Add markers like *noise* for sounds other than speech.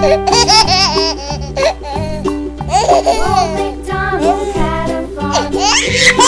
Old MacDonald had a farm. *laughs*